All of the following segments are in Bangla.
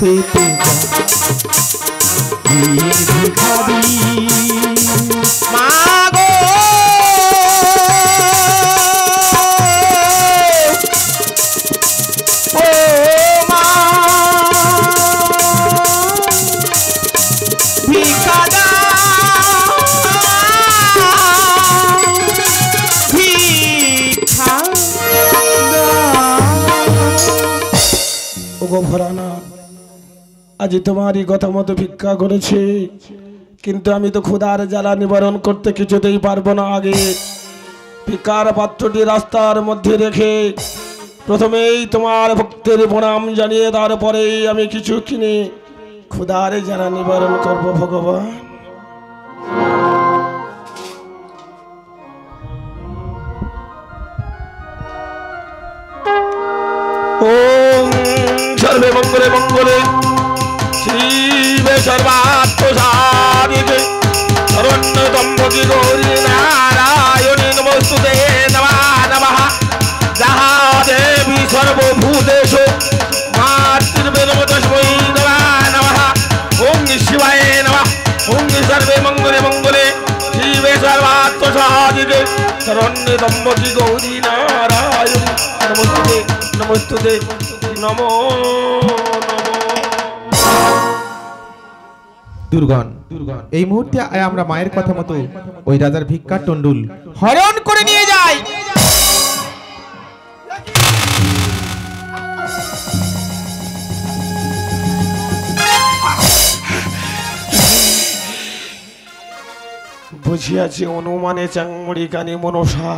প্রীতি আজ তোমারই কথা মতো ভিক্ষা করেছে। কিন্তু আমি তো ক্ষুধার জ্বালা নিবারণ করতে কিছুতেই পারব না আগে। ভিক্ষার পাত্রটি রাস্তার মধ্যে রেখে প্রথমেই তোমার ভক্তের প্রণাম জানিয়ে তারপরেই আমি কিছু কিনে ক্ষুধার জ্বালা নিবারণ করব ভগবান। ও সর্বে মঙ্গলে মঙ্গলে শিবে সর্বাত্ম সাধিকে শরণ্য দম্পতি গৌরী নারায়ণী নমস্তুতে নমা নমঃ যাহা দেবী সর্বভূতেষু মাতৃর্বে নম তস্मै নমা নমঃ ওম শিবায় নমঃ ওম সর্বে মঙ্গলে মঙ্গলে শিবে সর্বাত্ম সাধিকে শরণ্য দুর্গণ এই মুহূর্তে আয় আমরা মায়ের কথা মতো ওই রাজার ভিক্ষার টন্ডুল হরণ করে নিয়ে যাই। বুঝিয়াছি অনুমানে চাংমড়ি কানি মনসা।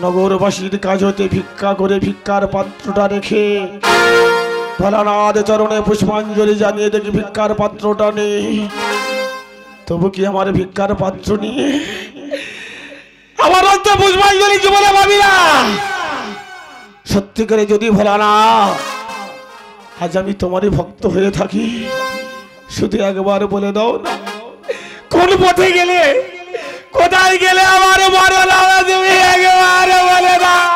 নগরবাসীর কাজ হতে ভিক্ষা করে ভিক্ষার পাত্রটা রেখে ভোলানাথ চরণে পুষ্পাঞ্জলি জানিয়ে দেখি ভিক্ষার পাত্রটা নেই তবু কি আমার ভিক্ষার পাত্র নিয়ে? আমার অন্ত পুষ্পাঞ্জলি জীবনে ভাবি না। সত্যি করে যদি ভোলানা আজ আমি তোমারই ভক্ত হয়ে থাকি। শুধু একবার বলে দাও না, কোন পথে গেলে, কোথায় গেলে আমার বড় তুমি একবার বলে দাও।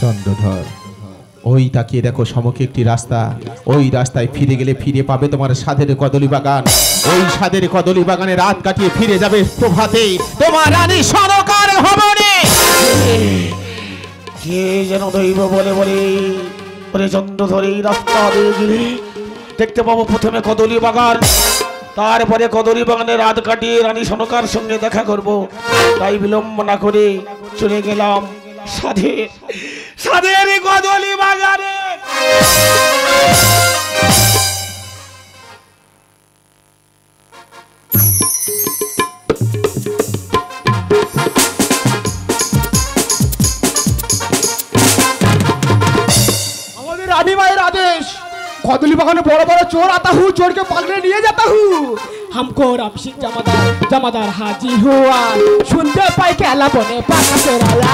চন্দ্রধর ওই তাকিয়ে দেখো সমকে একটি রাস্তা। ওই রাস্তায় ফিরে গেলে ফিরে পাবে তোমার সাধের কদলি বাগান। ওই সাধের কদলি বাগানে রাত কাটিয়ে ফিরে যাবে প্রভাতে। তোমার রানী সরকার ভবনে। কে যেন দৈব বলে বলে বলে চন্দ্র ধরে রাস্তা দিয়ে দেখতে পাবো প্রথমে কদলি বাগান। তারপরে কদলি বাগানে রাত কাটিয়ে রানী সনকার সঙ্গে দেখা করব। তাই বিলম্ব না করে চলে গেলাম। সাধে সাধের কদলি বাগানে আমাদের রানী মায়ের আদেশ কদলি বাগানে বড় বড় চোর আতা হু চোরকে পালনে নিয়ে যাতা হু हमको राम सिंह जमादार जमादार हाजी हुआ सुनते पाई केला बने पाका चोराला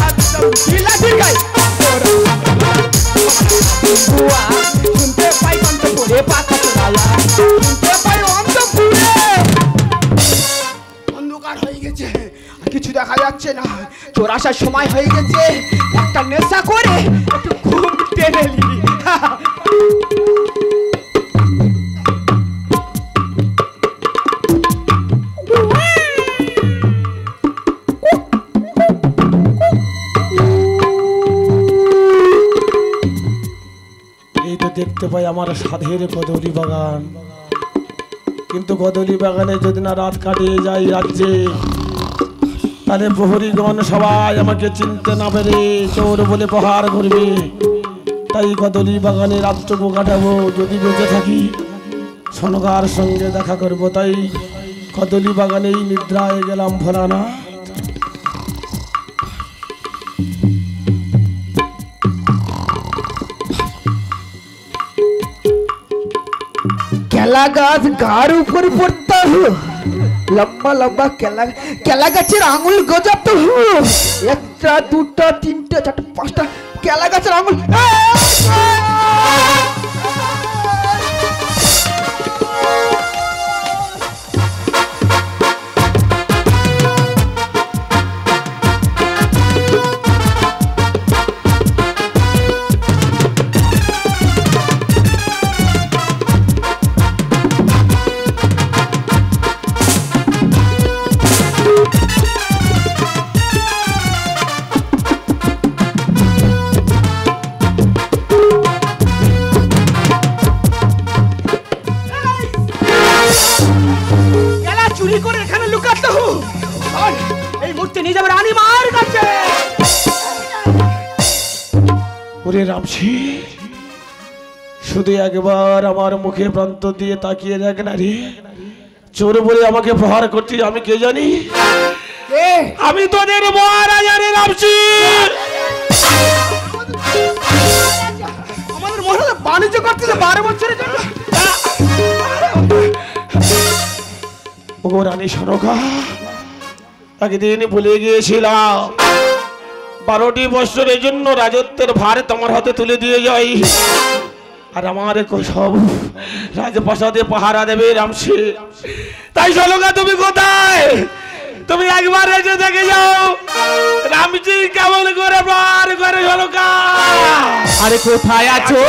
হচ্ছে না। চোর আসার সময় হয়ে গেছে। একটা নেশা করে একটু খুব টেনে নি। দেখতে পাই আমার সাধের কদলি বাগান। কিন্তু কদলি বাগানে যদি না রাত কাটিয়ে যাই রাজ্যে তাহলে প্রহরীগণ সবাই আমাকে চিনতে না পেরে চোর বলে প্রহার করবে। তাই কদলি বাগানে রাতটুকু কাটাবো, যদি বেঁচে থাকি। সনকার সঙ্গে দেখা করব, তাই কদলি বাগানেই নিদ্রায় গেলাম ভোলানা কেলা গাছ গার উপর পড়তে লম্বা লম্বা কেলা কেলা গাছের আঙুল গজাতো হু একটা দুটা তিনটা চারটা পাঁচটা কেলা গাছের আঙুল রামসি শুধু একবার আমার মুখে প্রান্ত দিয়ে তাকিয়ে দেখ না রে। চোর বলে আমাকে প্রহার করছিস আমি কে জানি? আমি তোদের মহারাজা রে রামসি আমাদের মহিলা বাণিজ্য করতেছে বারো বছরের জন্য। ও রানী সনকা একদিন ভুলে গিয়েছিলাম। বারোটি বছরের জন্য রাজত্বের ভার তোমার হাতে তুলে দিয়ে যাই। আর আমার সব রাজপ্রাসাদে পাহারা দেবে রামসি তাই সনকা তুমি কোথায়? তুমি একবার এসে দেখে যাও। রামজি কেমন করে বার করে সনকা আরে কোথায় আছো?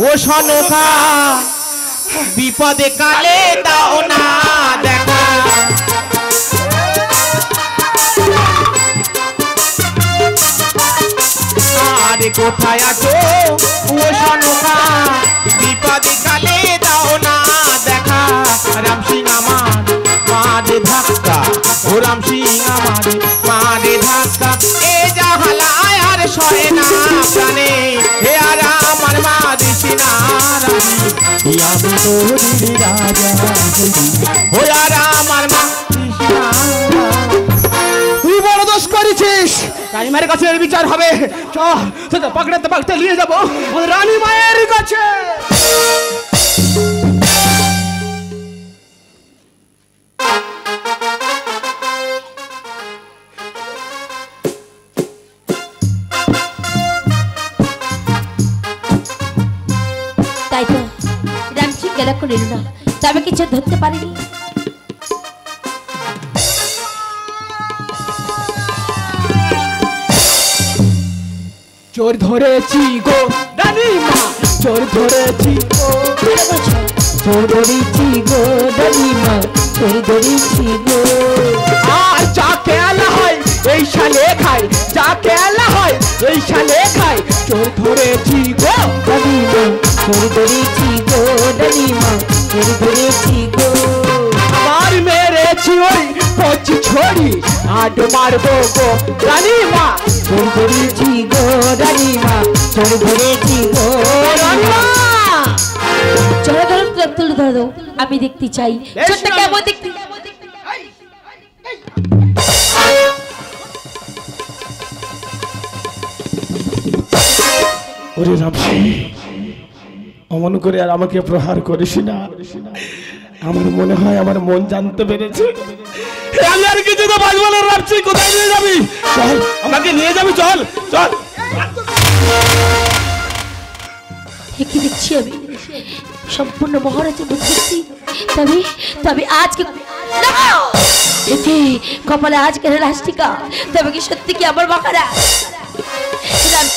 ও সনকা বিপদে কালে দাও না। কোথায় আছো? ও সনকা, বিপদে কালে দাও না দেখা। রাম সিং আমার মারে ধাক্কা, ও রাম সিং আমার মারে ধাক্কা। এ আর সয় না প্রাণে, হে আর আমার মা দিছি না রাজা রানী মায়ের কাছে এর বিচার হবে। তোকে পাকড়াতে পাকড়াতে নিয়ে যাব। রানী মায়ের কাছে। তাই তো রামসিং গেলা করিল না। তবে কিছু ধরতে পারিনি। চোর ধরেছি গো। রানী মা চোর ধরেছি গো। চোর ধরেছি গো রানী মা চোর ধরেছি গো। আর যা কেলা হয় এই সালে খাই যা কেলা হয় এই সালে খাই চোর ধরেছি গো রানী মা চোর ধরেছি গো রানী মা চোর ধরেছি গো। আমার মেরেছি ওই পচি ছড়ি আড মারবো গো রানী মা চোর ধরেছি গো রানী মা চোর ধরেছি গো রানী চলো ধরো তুলে- ধরো আমি দেখতে চাই। ছোট্ট। কেমন দেখতে? ওরে রামসি অমন করে আর আমাকে প্রহার করিস না। আমার মনে হয় আমার মন জানতে পেরেছে। আমি আর কিছু তো বাজবো না রামসি কোথায় নিয়ে যাবি? চল আমাকে নিয়ে যাবি চল চল। কি দেখছি আমি? সম্পূর্ণ মহারাজের মুখ তবে তবে আজকে! এতে কপালে আজকের রাষ্ট্রিকা তবে কি সত্যি কি আমার বাকারা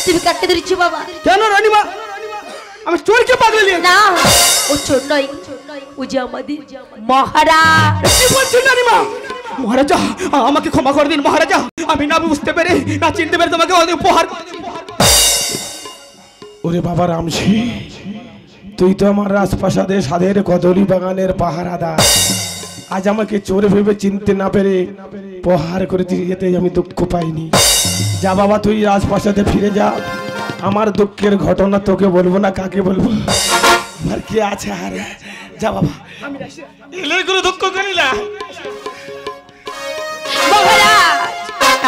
তুমি কাকে ধরেছো বাবা? কেন রানীমা? আমি চোরকে পাগলে নিয়ে না ও চোর নয়। ও যে আমাদের মহারাজ। কি বলছেন রানীমা? মহারাজা আমাকে ক্ষমা করে দিন মহারাজা। আমি না বুঝতে পেরে না চিনতে পেরে তোমাকে অনেক উপহার ওরে বাবা রামসি তুই তো আমার রাজপ্রাসাদে সাধের কদলি বাগানের পাহারাদার। আজ আমাকে চোর ভেবে চিনতে না পেরে প্রহার করে দিয়ে যেতে আমি দুঃখ পাইনি। যা বাবা তুই রাজপ্রাসাদে ফিরে যা। আমার দুঃখের ঘটনা তোকে বলব না কাকে বলব? আমার কি আছে আর যা বাবা। এলে করে দুঃখ করি না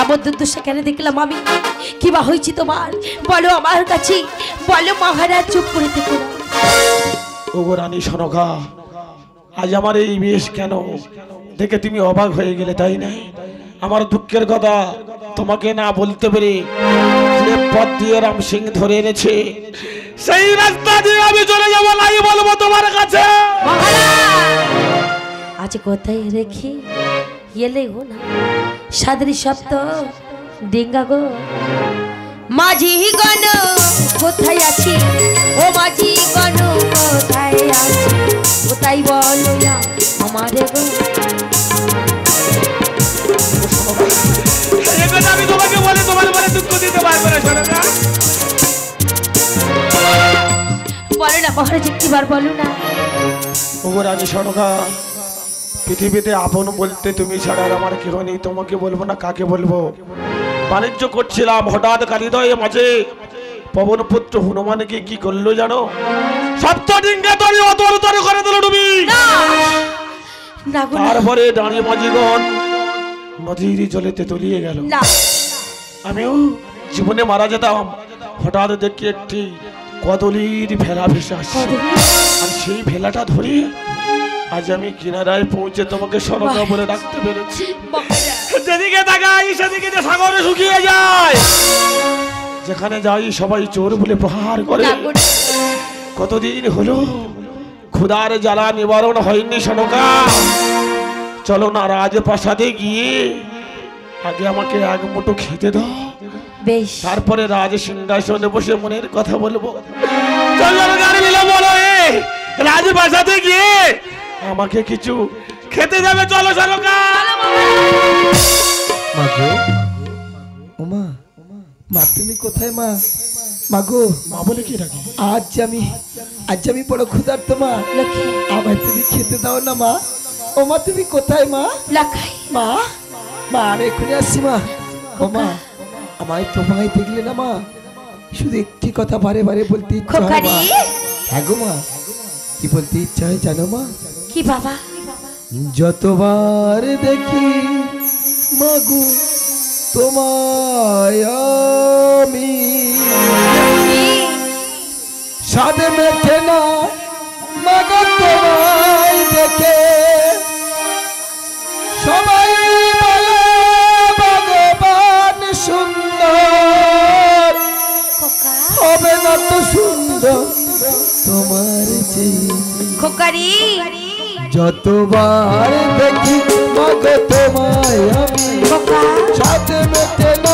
এমন দুর্দশা সেখানে দেখলাম আমি। কি বা হয়েছি তোমার? বলো আমার কাছে। বলো মহারাজ চুপ করে থেকো ওগো রানী সনকা আজ আমার এই বেশ কেন? দেখে তুমি অবাক হয়ে গেলে তাই না? আমার দুঃখের কথা তোমাকে না বলতে পেরে যে পথ দিয়ে রাম সিং ধরে এনেছে সেই রাস্তা দিয়ে আমি চলে যাব নাই বলব তোমার কাছে। আজ কোথায় রেখে এলে গো না? সাদরি সপ্ত ডিঙ্গা গো। মাঝি গণ কোথায় আছি? ও মাঝি গণ কোথায় আছি? কোথায় বলো না আমারে গো? এই কথা আমি তোমাকে বলে তোমার মনে দুঃখ দিতে পারব না বলো না মহারাজ একটিবার বলো না। পৃথিবীতে আপন বলতে তুমি ছাড়া আমার কেহ নেই। তোমাকে বলব না কাকে বলব? বাণিজ্য করছিলাম হঠাৎ কালিদয়ে মাঝে। পবন পুত্র হনুমানকে কি করল জানো? সপ্ত ডিঙ্গে তরি অতর তরি করে দিল তুমি তারপরে দাঁড়িয়ে মাঝিগণ নদীর জলেতে তলিয়ে গেল। আমিও জীবনে মারা যেতাম। হঠাৎ দেখি একটি কদলির ভেলা ভেসে আসছে। আর সেই ভেলাটা ধরে আজ আমি কিনারায় পৌঁছে তোমাকে সরকা বলে ডাকতে পেরেছি। যেদিকে তাকাই সেদিকে যে সাগরে শুকিয়ে যায়। যেখানে যাই সবাই চোর বলে প্রহার করে। কতদিন হলো? ক্ষুদার জ্বালা নিবারণ হয়নি সনকা চলো না রাজপ্রাসাদে গিয়ে আগে আমাকে এক মুঠো খেতে দাও। বেশ। তারপরে রাজ সিংহাসনে বসে মনের কথা বলব। চলো গাড়ি রাজপ্রাসাদে গিয়ে আমাকে কিছু খেতে যাবে চলো সরকা মাগো ওমা মা তুমি কোথায় মা? মাগো মা বলে কি ডাকে আজ আমি আজ আমি বড় ক্ষুধার্ত মা লক্ষ্মী। আমায় তুমি খেতে দাও না মা। ও মা তুমি কোথায় মা? মা মা আমি এক্ষুনি আসছি মা। ও মা আমায় তোমায় দেখলে না মা? শুধু একটি কথা বারে বারে বলতে ইচ্ছা হয় মা। হ্যাঁ গো মা কি বলতে ইচ্ছা হয় জানো মা? কি বাবা? যতবার দেখি মাগু তোমায় আমি? সাদে মেখে না মাগো তোমায় দেখে। সবাই বলে ভগবান সুন্দর। হবে না তো সুন্দর তোমার চেয়ে। খোকারি? যতবার দেখি মাগো তোমায় আমি খোকা সাথে মেতে না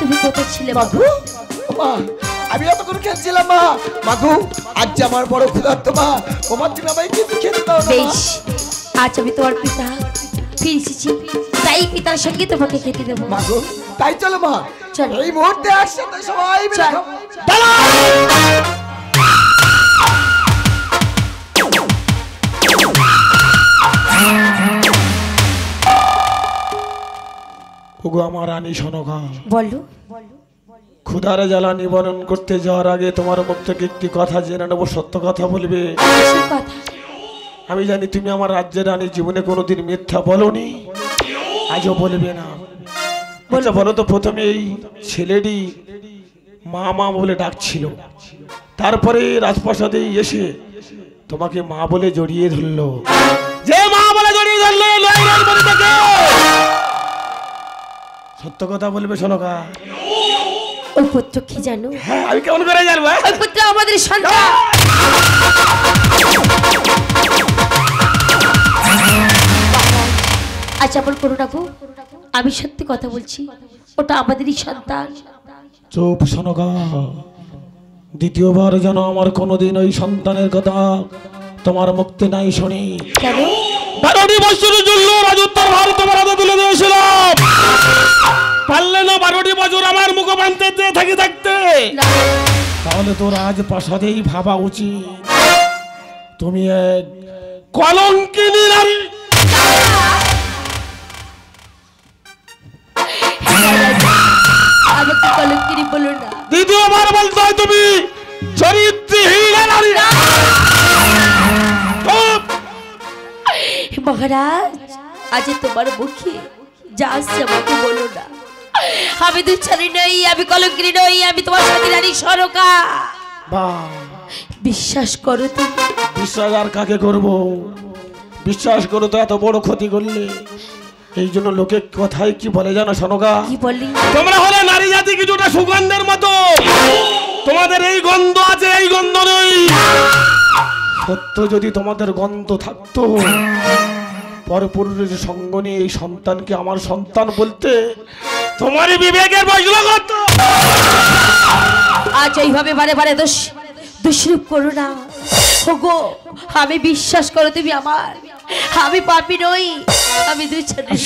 তুমি কোথায় ছিলে মাধু? মা আমি এতক্ষণ খেলছিলাম মা। মাগু আজ আমার বড় ক্ষুধার্ত মা তোমার তুমি আমায় কিছু খেতে দাও। বেশ আজ আমি তোমার পিতা ফিরে এসেছি। তাই পিতার সঙ্গে তোমাকে খেতে দেবো। মাগু তাই চলো মা। চলো। এই মুহূর্তে একসাথে সবাই মিলে চল। ওগো আমার রানী সনকা। বলো। ক্ষুধারে জ্বালা নিবারণ করতে যাওয়ার আগে তোমার মুখ থেকে একটি কথা জেনে নেব সত্য কথা বলবে? আমি জানি তুমি আমার রাজ্যের রানী জীবনে কোনোদিন মিথ্যা বলনি। আজও বলবে না। আচ্ছা বলো তো প্রথমে এই ছেলেটি মা মা বলে ডাকছিল। তারপরে রাজপ্রাসাদে এসে তোমাকে মা বলে জড়িয়ে ধরলো। যে মা বলে জড়িয়ে ধরলো সত্য কথা বলবে শোনকা ওই পুত্র কি জানো? হ্যাঁ আমি কেমন করে জানব হ্যাঁ? ওই পুত্র আমাদের সন্তান। আচ্ছা আমার করো রাখো আমি সত্যি কথা বলছি ওটা আমাদেরই সন্তান। চুপ শোনগা দ্বিতীয়বার যেন আমার কোনোদিন ওই সন্তানের কথা তোমার মুক্তি নাই শুনি। কেন? বারোটি বছরের জন্য রাজত্বর ভার তোমার হাতে তুলে দিয়েছিলাম। পারলে না বারোটি বছর আমার মুখ বানতে থাকি থাকতে। তাহলে তোর আজ প্রাসাদেই ভাবা উচিত। তুমি এক কলঙ্কিনী নারী। দ্বিতীয়বার বলতে হয় তুমি চরিত্রহীন নারী! মহারাজ আজ তোমার মুখে যা আসছে আমাকে বলো না। আমি দুচ্ছারি নই আমি কলঙ্কিনী নই আমি তোমার সাথে রানী সরকা বিশ্বাস করো তুমি বিশ্বাস আর কাকে করব? বিশ্বাস করো তো এত বড় ক্ষতি করলে। এই জন্য লোকে কথায় কি বলে জানো শোনগা কি বলি? তোমরা হলে নারী জাতি কিছুটা সুগন্ধের মতো। তোমাদের এই গন্ধ আছে এই গন্ধ নেই। সত্য যদি তোমাদের গন্ধ থাকতো পরপুরুষের সঙ্গ নিয়ে এই সন্তানকে আমার সন্তান বলতে তোমারই বিবেকের বসল কত আজ এইভাবে বারে বারে দোষ দুষ্রূপ করো না। ওগো আমি বিশ্বাস করো তুমি আমার। আমি পাপি নই আমি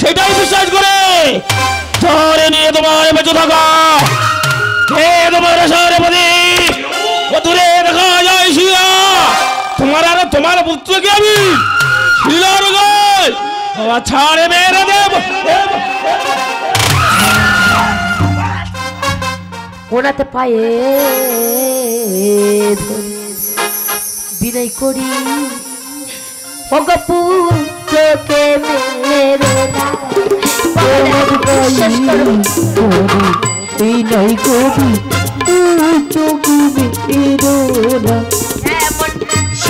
সেটাই বিশ্বাস করে। শহরে নিয়ে তোমার বেঁচে থাকা। হে তোমার শহরে ও দূরে দেখা যায় শিলা তোমার আর তোমার পুত্রকে আমি? শিলার গায় বাবা ছাড়ে মেরে দেব। ওনাতে পায়ে বিনয় করি। ওগো পুত্রকে মেরে করো। বিনয় কবি চোখি মেরো না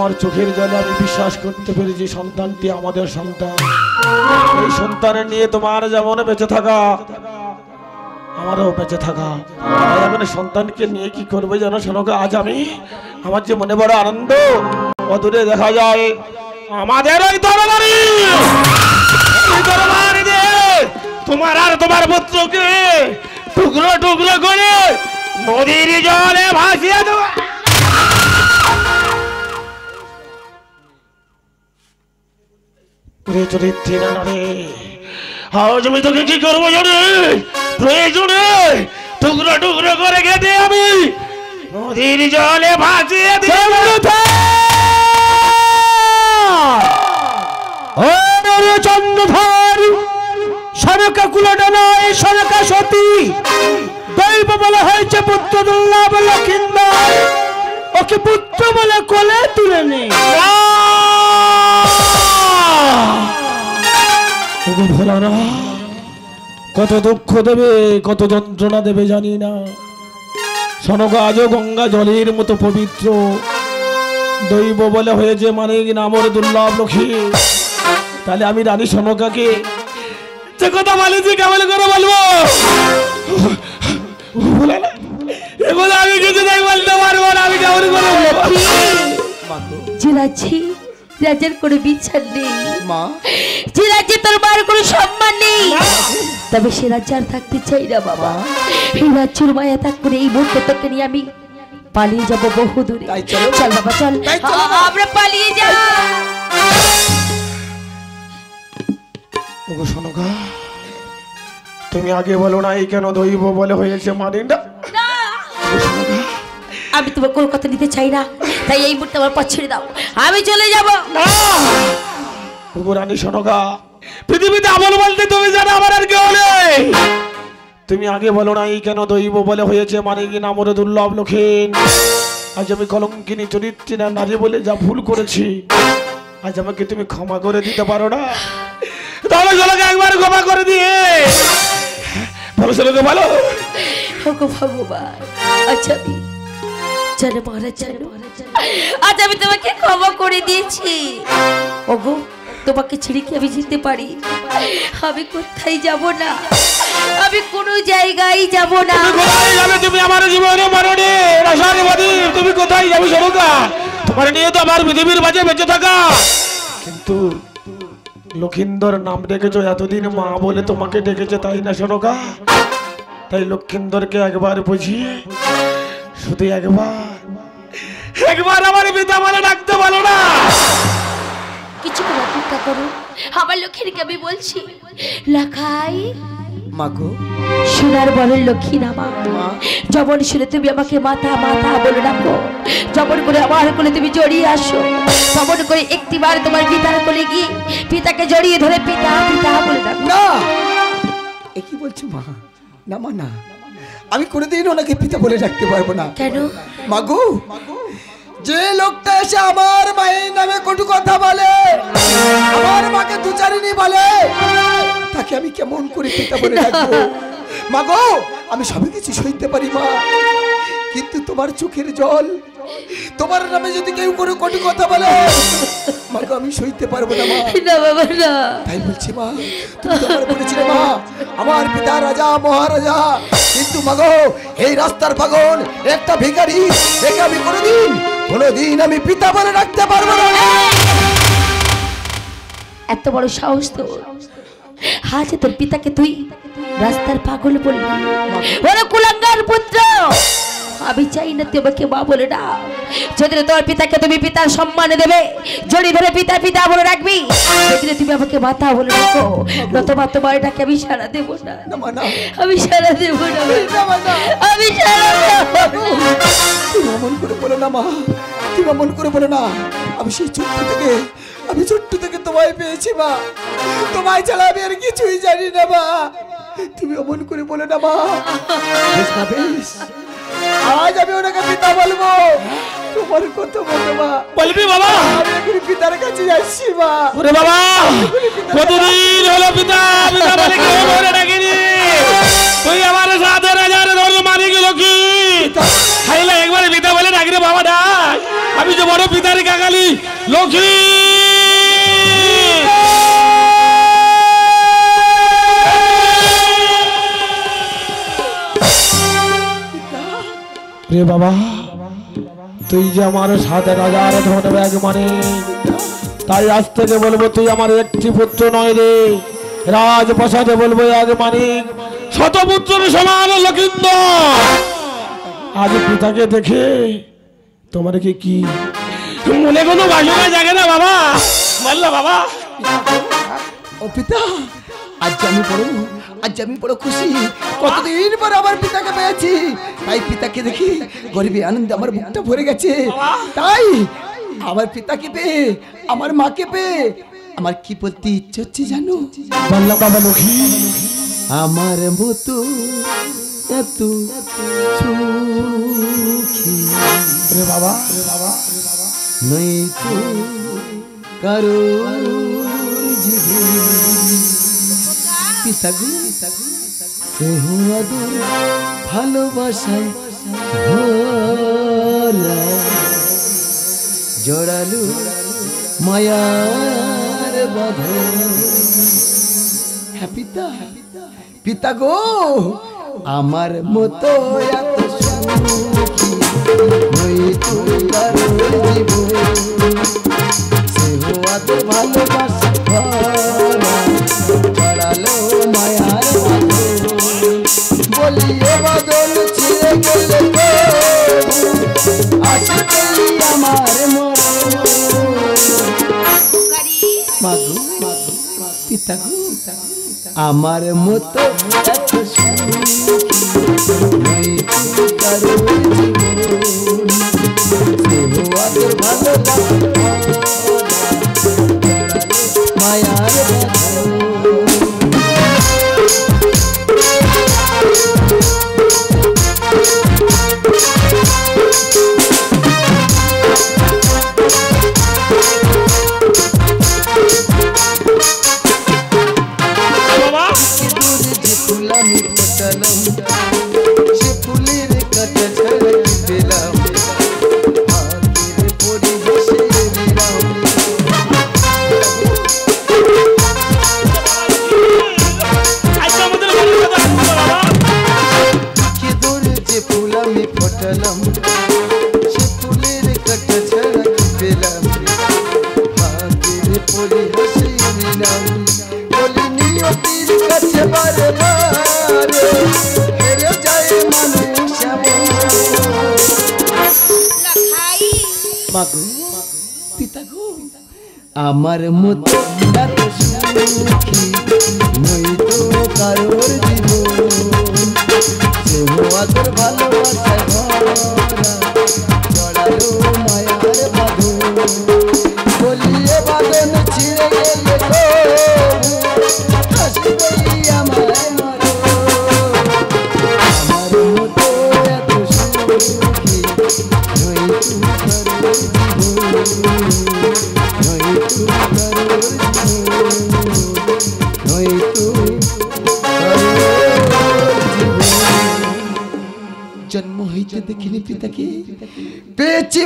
আজ তোমার চোখের জলে আমি বিশ্বাস করতে পেরেছি, সন্তানটি আমাদের সন্তান। এই সন্তানের নিয়ে তোমার যেমন বেঁচে থাকা, আমারও বেঁচে থাকা। তাই এখন সন্তানকে নিয়ে কি করবে যেন শোনগা আজ আমি আমার যে মনে বড় আনন্দ, অদূরে দেখা যায়, আমাদের ওই তরবারি। তোমার আর তোমার পুত্রকে টুকরো টুকরো করে নদীর জলে ভাসিয়ে দেওয়া। রে চরিত্রে রে আজ আমি তোকে কি করব জানি? প্রয়োজনে টুকরো টুকরো করে খেতে আমি নদীর জলে ভাসিয়ে দিয়ে চন্দ্রধর সনকা কুলটা নয় সনকা সতী দৈব বলা হয়েছে পুত্র দুর্লভ লক্ষিন্দর। ওকে পুত্র বলে কোলে তুলে নে। ওগো কত দুঃখ দেবে, কত যন্ত্রণা দেবে জানি না। সনকা আজও গঙ্গা জলের মতো পবিত্র, দৈব বলে হয়েছে মানে নামর দুর্লভ লক্ষ্মী। তাহলে আমি রানী সনকাকে যে কথা বলেছি কেমন করে বলব? আমি কিছু তাই বলতে পারব না, আমি কেমন করে বলব? রাজ্যের কোনো বিচার নেই। মা। যে রাজ্যে তোর মার কোনো সম্মান নেই। তবে সে রাজ্যে আর থাকতে চাই না বাবা। এই রাজ্যের মায়া ত্যাগ করে এই মুহূর্তে তোকে নিয়ে আমি পালিয়ে যাব বহু দূরে চল বাবা চল। আমরা পালিয়ে যাব ওগো সনকা তুমি আগে বলো না এই কেন দৈব বলে হয়েছে মানে না আমি তোমার কলকাতা নিতে চাই না। তাই এই মুহূর্তে আমার পথ ছেড়ে দাও। আমি চলে যাব। রানী সনকা পৃথিবীতে আমল বলতে তুমি জানো আমার আর কেউ নেই। তুমি আগে বলো না এই কেন দৈব বলে হয়েছে মানে কি নামর দুর্লভ লক্ষীন আজ আমি কলঙ্কিনী চরিত্রী না নারী বলে যা ভুল করেছি আজ আমাকে তুমি ক্ষমা করে দিতে পারো না। তাহলে চলোকে একবার ক্ষমা করে দিয়ে। ভালো চলোকে ভালো ভগবান আচ্ছা জানো মহারাজ জানো আজ আমি তোমাকে ক্ষমা করে দিয়েছি। ওগো তোমাকে ছেড়ে কি আমি যেতে পারি? আমি কোথায় যাব না? আমি কোনো জায়গায় যাব না। তুমি কোথায় যাবে? তুমি আমার জীবনে মরণে রসায়নবাদী তুমি কোথায় যাবে সরুকা তোমার নিয়ে তো আমার পৃথিবীর মাঝে বেঁচে থাকা। কিন্তু লক্ষিন্দর নাম ডেকেছো এতদিন মা বলে তোমাকে ডেকেছে তাই না সরকা তাই লক্ষিন্দরকে একবার বুঝিয়ে শুধু একবার। একবার আমার পিতা বলে ডাকতে বলো না। কিছু করে অপেক্ষা করো? আমার লক্ষ্মীকে আমি বলছি? লাখাই। মা গো। সোনার বলের লক্ষ্মী নামা যেমন শুনে তুমি আমাকে মাথা মাথা বলে ডাকো। যেমন করে আমার কোলে তুমি জড়িয়ে আসো। তেমন করে একটিবার তোমার পিতার কোলে গিয়ে পিতাকে জড়িয়ে ধরে পিতা পিতা বলে ডাকো। না। এ কি বলছো মা? না মা না। আমি কোনোদিন ওনাকে পিতা বলে রাখতে পারব না। কেন? মাগু যে লোকটা এসে আমার মায়ের নামে কটু কথা বলে আমার মাকে দুচারিনি বলে তাকে আমি কেমন করে পিতা বলে রাখব মাগো আমি সবই কিছু সইতে পারি মা। কিন্তু তোমার চোখের জল তোমার নামে যদি কেউ কোনো কটু কথা বলে মাগো আমি সইতে পারব না মা। না বাবা না। তাই বলছি মা তুমি তো আমার বলেছিলে মা আমার পিতা রাজা মহারাজা কিন্তু মাগো, এই রাস্তার পাগল, একটা ভিখারি, একে আমি কোনোদিন কোনোদিন আমি পিতা বলে রাখতে পারব না। এত বড় সাহস তো হাজে তোর পিতাকে তুই রাস্তার পাগল বলবি ওরে কুলাঙ্গার পুত্র! আমি চাই না তুই আমাকে মা বলে না যদি তোমার পিতাকে তুমি পিতার সম্মান দেবে জড়ি ধরে পিতা পিতা বলে রাখবি সেদিনে তুমি আমাকে মাথা বলে রাখো। নতবা তোমার এটাকে আমি সারা দেবো না। আমি সারা দেবো না। আমি সারা অমন করে বলে না মা। তুমি অমন করে বলো না। আমি সেই ছোট্ট থেকে আমি ছোট্ট থেকে তোমায় পেয়েছি মা। তোমায় ছাড়া আমি আর কিছুই জানি না মা। তুমি অমন করে বলো না মা বেশ। আজ আমি ওনাকে পিতা বলব। তোমার কত বলব মা বলবি বাবা। আমি এখন পিতার কাছে যাচ্ছি মা। ওরে বাবা। কতদিন হলো পিতা? পিতা বলে কেউ মরে ডাকিনি। তুই আমার সাথে রাজার ধর্ম মানি গেল কি? খাইলে একবার পিতা বলে ডাকি রে বাবা ডাক। আমি যে বড় পিতার কাকালি। লক্ষ্মী! রে বাবা তুই যে আমার সাথে রাজার ধন ব্যাগ মানে তাই আজ থেকে বলব তুই আমার একটি পুত্র নয় রে রাজপ্রসাদে বলব এক মানিক শতপুত্রের সমান লক্ষিন্দর। আজ পিতাকে দেখে তোমার কি কি? মনে কোনো বাসনা জাগে না বাবা বলল বাবা। ও পিতা আজ আমি বড়, আজ আমি বড় খুশি। কতদিন পর আমার পিতাকে পেয়েছি। তাই পিতাকে দেখি গরিবী আনন্দে আমার বুকটা ভরে গেছে। তাই আমার পিতাকে পেয়ে, আমার মাকে পেয়ে আমার কি বলতে ইচ্ছে হচ্ছে জানো? বললাম, বাবা আমার মতো এত রে বাবা বাবা নই কারও জীবন পিতাগু কেহু আদর ভালোবাসায় ভোলা। জড়ালু, মায়ার বাঁধন। হ্যাঁ পিতা। পিতা গো, আমার মতো এত আমার মতো আমার মতো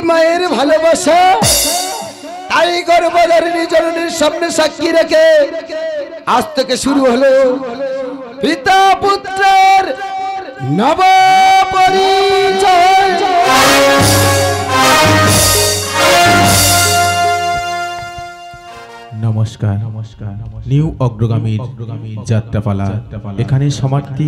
মায়ের ভালোবাসা। তাই গর্ভধারিণী জননীর সামনে সাক্ষী রেখে আজ থেকে শুরু হলো পিতা পুত্রের নব পরিচয় নমস্কার। নিউ অগ্রগামীর যাত্রাপালা। এখানে সমাপ্তি।